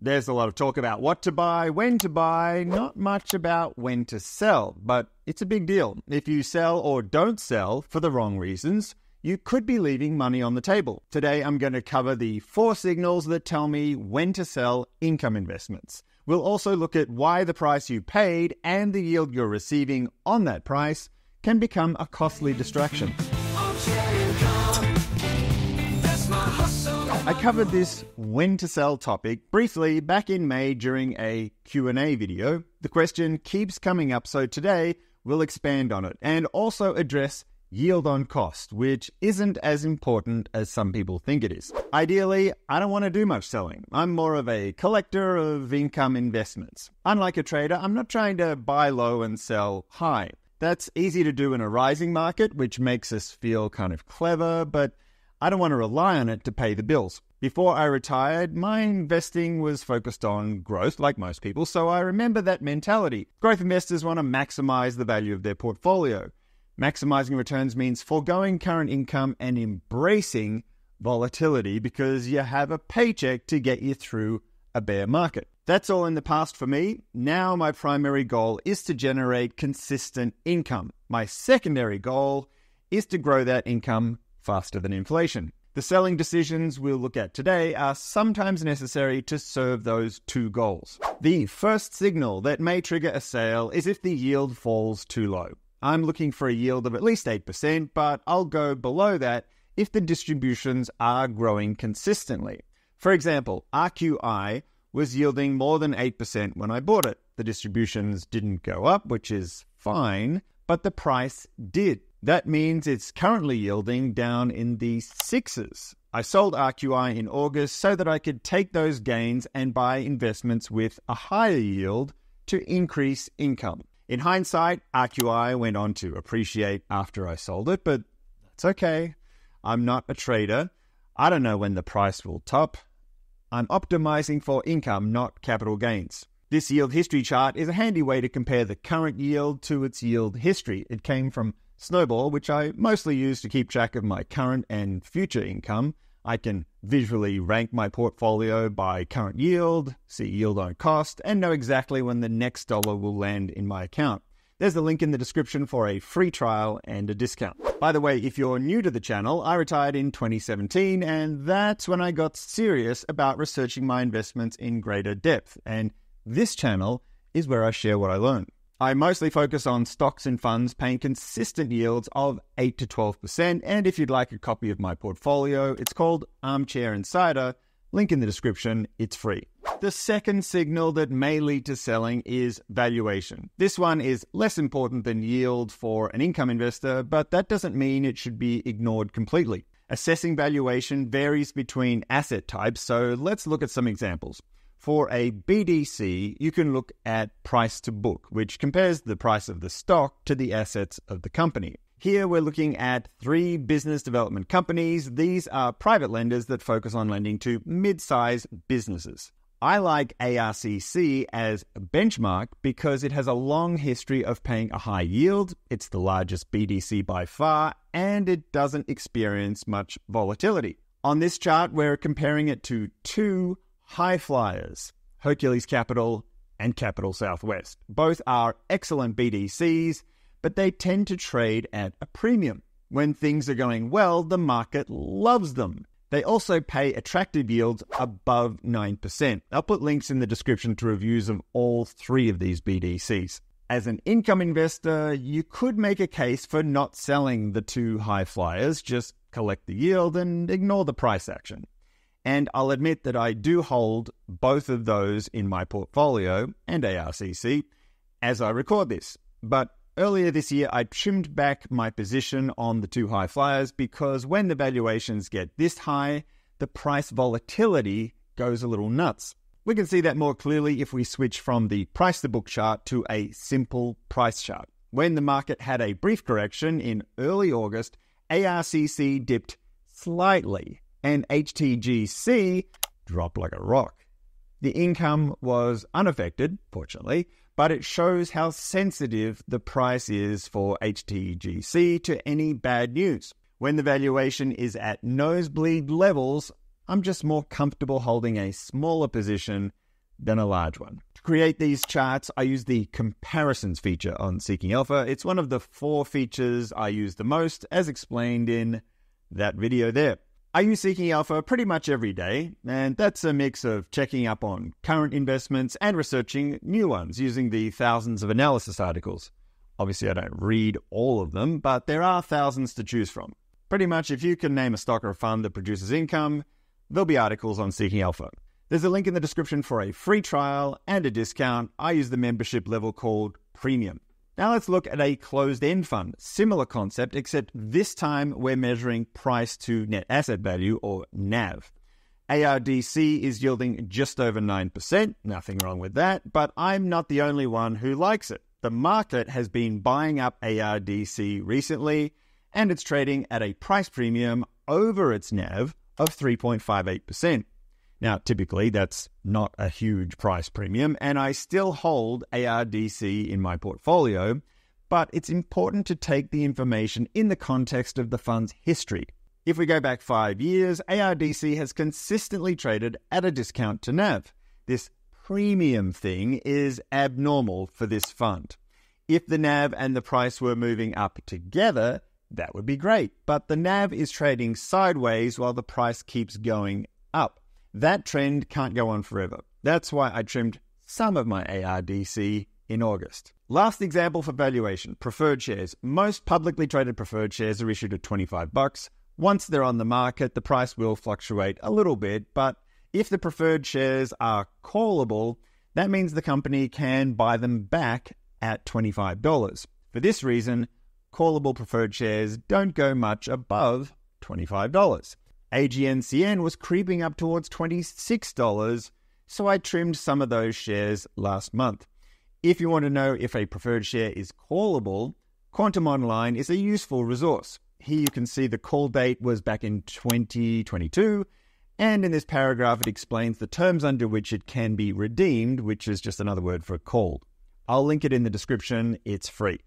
There's a lot of talk about what to buy, when to buy, not much about when to sell, but it's a big deal. If you sell or don't sell for the wrong reasons, you could be leaving money on the table. Today, I'm going to cover the four signals that tell me when to sell income investments. We'll also look at why the price you paid and the yield you're receiving on that price can become a costly distraction. I covered this when to sell topic briefly back in May during a Q&A video. The question keeps coming up, so today we'll expand on it and also address yield on cost, which isn't as important as some people think it is. Ideally, I don't want to do much selling. I'm more of a collector of income investments. Unlike a trader, I'm not trying to buy low and sell high. That's easy to do in a rising market, which makes us feel kind of clever, but I don't want to rely on it to pay the bills. Before I retired, my investing was focused on growth, like most people, so I remember that mentality. Growth investors want to maximize the value of their portfolio. Maximizing returns means foregoing current income and embracing volatility because you have a paycheck to get you through a bear market. That's all in the past for me. Now, my primary goal is to generate consistent income. My secondary goal is to grow that income faster than inflation. The selling decisions we'll look at today are sometimes necessary to serve those two goals. The first signal that may trigger a sale is if the yield falls too low. I'm looking for a yield of at least 8%, but I'll go below that if the distributions are growing consistently. For example, RQI was yielding more than 8% when I bought it. The distributions didn't go up, which is fine, but the price did. That means it's currently yielding down in the sixes. I sold RQI in August so that I could take those gains and buy investments with a higher yield to increase income. In hindsight, RQI went on to appreciate after I sold it, but that's okay. I'm not a trader. I don't know when the price will top. I'm optimizing for income, not capital gains. This yield history chart is a handy way to compare the current yield to its yield history. It came from Snowball, which I mostly use to keep track of my current and future income. I can visually rank my portfolio by current yield, see yield on cost, and know exactly when the next dollar will land in my account. There's a link in the description for a free trial and a discount. By the way, if you're new to the channel, I retired in 2017, and that's when I got serious about researching my investments in greater depth. And this channel is where I share what I learned. I mostly focus on stocks and funds paying consistent yields of 8 to 12%. And if you'd like a copy of my portfolio, it's called Armchair Insider. Link in the description, it's free. The second signal that may lead to selling is valuation. This one is less important than yield for an income investor, but that doesn't mean it should be ignored completely. Assessing valuation varies between asset types, so let's look at some examples. For a BDC, you can look at price to book, which compares the price of the stock to the assets of the company. Here we're looking at three business development companies. These are private lenders that focus on lending to mid sized businesses. I like ARCC as a benchmark because it has a long history of paying a high yield, it's the largest BDC by far, and it doesn't experience much volatility. On this chart, we're comparing it to two high flyers, Hercules Capital and Capital Southwest. Both are excellent BDCs, but they tend to trade at a premium. When things are going well, the market loves them. They also pay attractive yields above 9%. I'll put links in the description to reviews of all three of these BDCs. As an income investor, you could make a case for not selling the two high flyers, just collect the yield and ignore the price action. And I'll admit that I do hold both of those in my portfolio and ARCC as I record this. But earlier this year, I trimmed back my position on the two high flyers because when the valuations get this high, the price volatility goes a little nuts. We can see that more clearly if we switch from the price to book chart to a simple price chart. When the market had a brief correction in early August, ARCC dipped slightly and HTGC dropped like a rock. The income was unaffected, fortunately, but it shows how sensitive the price is for HTGC to any bad news. When the valuation is at nosebleed levels, I'm just more comfortable holding a smaller position than a large one. To create these charts, I use the comparisons feature on Seeking Alpha. It's one of the four features I use the most, as explained in that video there. I use Seeking Alpha pretty much every day, and that's a mix of checking up on current investments and researching new ones using the thousands of analysis articles. Obviously, I don't read all of them, but there are thousands to choose from. Pretty much, if you can name a stock or a fund that produces income, there'll be articles on Seeking Alpha. There's a link in the description for a free trial and a discount. I use the membership level called Premium. Now let's look at a closed end fund. Similar concept, except this time we're measuring price to net asset value or NAV. ARDC is yielding just over 9%, nothing wrong with that, but I'm not the only one who likes it. The market has been buying up ARDC recently, and it's trading at a price premium over its NAV of 3.58%. Now, typically, that's not a huge price premium, and I still hold ARDC in my portfolio, but it's important to take the information in the context of the fund's history. If we go back five years, ARDC has consistently traded at a discount to NAV. This premium thing is abnormal for this fund. If the NAV and the price were moving up together, that would be great. But the NAV is trading sideways while the price keeps going up. That trend can't go on forever. That's why I trimmed some of my ARDC in August. Last example for valuation preferred shares. Most publicly traded preferred shares are issued at 25 bucks. Once they're on the market, the price will fluctuate a little bit, but if the preferred shares are callable, that means the company can buy them back at $25. For this reason, callable preferred shares don't go much above $25. AGNCN was creeping up towards $26, so I trimmed some of those shares last month. If you want to know if a preferred share is callable, Quantum Online is a useful resource. Here you can see the call date was back in 2022 and in this paragraph, it explains the terms under which it can be redeemed, which is just another word for called. I'll link it in the description, it's free.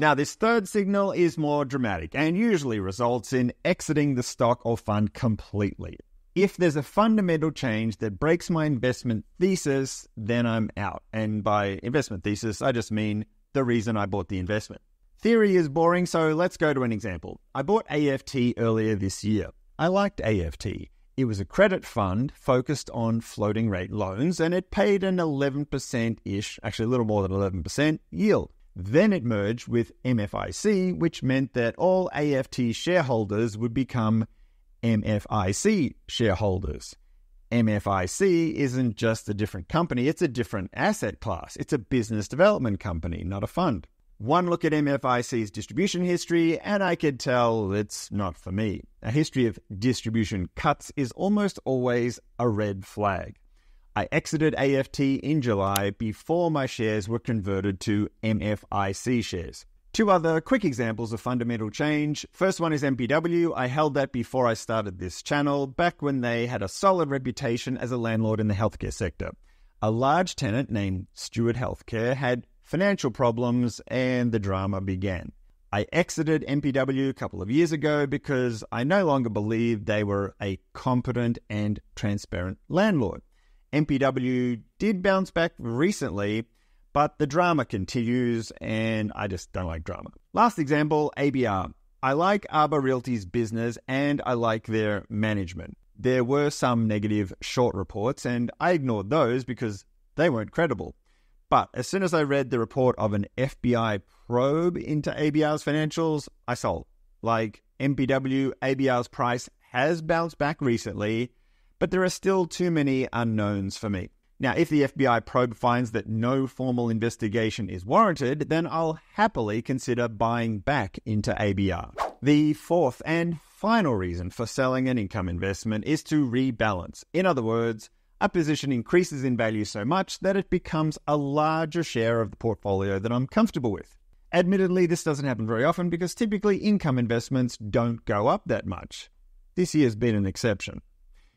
Now, this third signal is more dramatic and usually results in exiting the stock or fund completely. If there's a fundamental change that breaks my investment thesis, then I'm out. And by investment thesis, I just mean the reason I bought the investment. Theory is boring, so let's go to an example. I bought AFT earlier this year. I liked AFT. It was a credit fund focused on floating rate loans and it paid an 11% ish, actually a little more than 11% yield. Then it merged with MFIC, which meant that all AFT shareholders would become MFIC shareholders. MFIC isn't just a different company, it's a different asset class. It's a business development company, not a fund. One look at MFIC's distribution history, and I could tell it's not for me. A history of distribution cuts is almost always a red flag. I exited AFT in July before my shares were converted to MFIC shares. Two other quick examples of fundamental change. First one is MPW. I held that before I started this channel, back when they had a solid reputation as a landlord in the healthcare sector. A large tenant named Steward Healthcare had financial problems, and the drama began. I exited MPW a couple of years ago because I no longer believed they were a competent and transparent landlord. MPW did bounce back recently, but the drama continues, and I just don't like drama. Last example ABR. I like Arbor Realty's business and I like their management. There were some negative short reports, and I ignored those because they weren't credible. But as soon as I read the report of an FBI probe into ABR's financials, I sold. Like MPW, ABR's price has bounced back recently, but there are still too many unknowns for me. Now, if the FBI probe finds that no formal investigation is warranted, then I'll happily consider buying back into ABR. The fourth and final reason for selling an income investment is to rebalance. In other words, a position increases in value so much that it becomes a larger share of the portfolio that I'm comfortable with. Admittedly, this doesn't happen very often because typically income investments don't go up that much. This year's been an exception.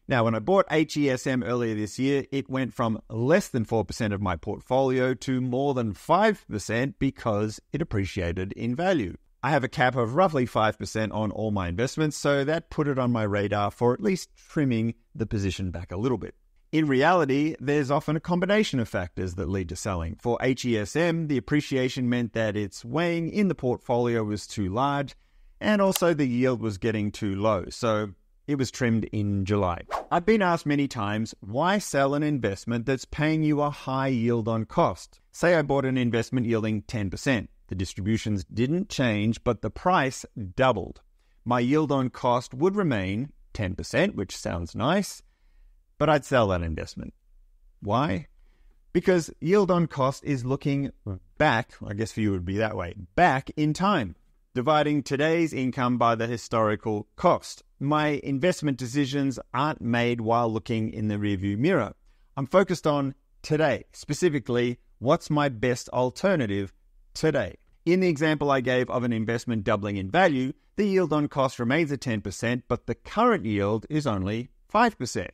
Now, when I bought HESM earlier this year, it went from less than 4% of my portfolio to more than 5% because it appreciated in value. I have a cap of roughly 5% on all my investments, so that put it on my radar for at least trimming the position back a little bit. In reality, there's often a combination of factors that lead to selling. For HESM, the appreciation meant that its weighing in the portfolio was too large, and also the yield was getting too low, so it was trimmed in July. I've been asked many times why sell an investment that's paying you a high yield on cost? Say I bought an investment yielding 10%. The distributions didn't change, but the price doubled. My yield on cost would remain 10%, which sounds nice but I'd sell that investment. Why? Because yield on cost is looking back, I guess for you it would be that way, back in time, dividing today's income by the historical cost. My investment decisions aren't made while looking in the rearview mirror. I'm focused on today, specifically, what's my best alternative today? In the example I gave of an investment doubling in value, the yield on cost remains at 10%, but the current yield is only 5%.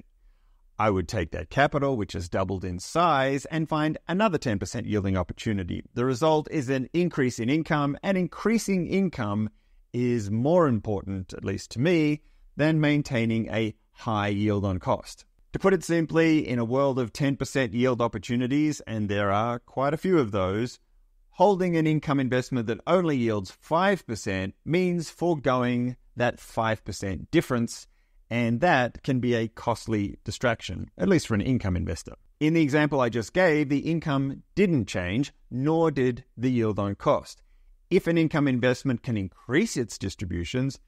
I would take that capital, which has doubled in size, and find another 10% yielding opportunity. The result is an increase in income, and increasing income is more important, at least to me, than maintaining a high yield on cost. To put it simply, in a world of 10% yield opportunities, and there are quite a few of those, holding an income investment that only yields 5% means foregoing that 5% difference and that can be a costly distraction, at least for an income investor. In the example I just gave, the income didn't change, nor did the yield on cost. If an income investment can increase its distributions,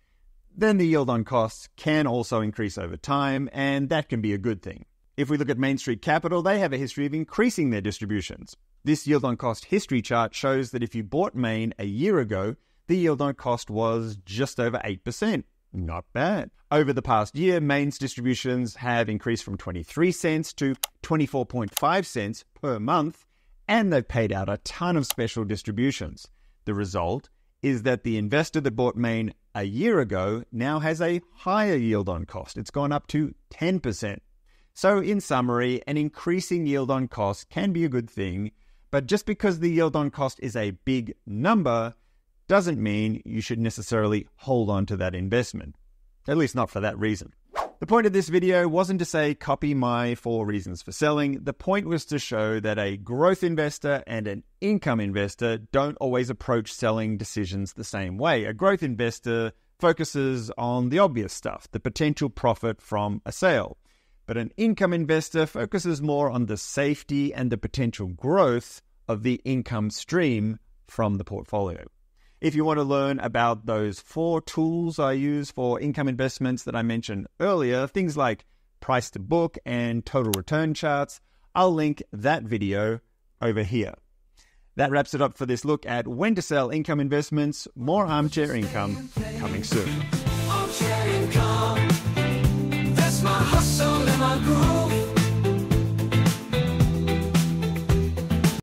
then the yield on costs can also increase over time, and that can be a good thing. If we look at Main Street Capital, they have a history of increasing their distributions. This yield on cost history chart shows that if you bought Main a year ago, the yield on cost was just over 8%. Not bad. Over the past year, Main's distributions have increased from 23 cents to 24.5 cents per month, and they've paid out a ton of special distributions. The result is that the investor that bought Main a year ago now has a higher yield on cost. It's gone up to 10%. So, in summary, an increasing yield on cost can be a good thing, but just because the yield on cost is a big number doesn't mean you should necessarily hold on to that investment. At least not for that reason. The point of this video wasn't to say copy my four reasons for selling. The point was to show that a growth investor and an income investor don't always approach selling decisions the same way. A growth investor focuses on the obvious stuff, the potential profit from a sale. But an income investor focuses more on the safety and the potential growth of the income stream from the portfolio. If you want to learn about those four tools I use for income investments that I mentioned earlier, things like price to book and total return charts, I'll link that video over here. That wraps it up for this look at when to sell income investments. More armchair income coming soon.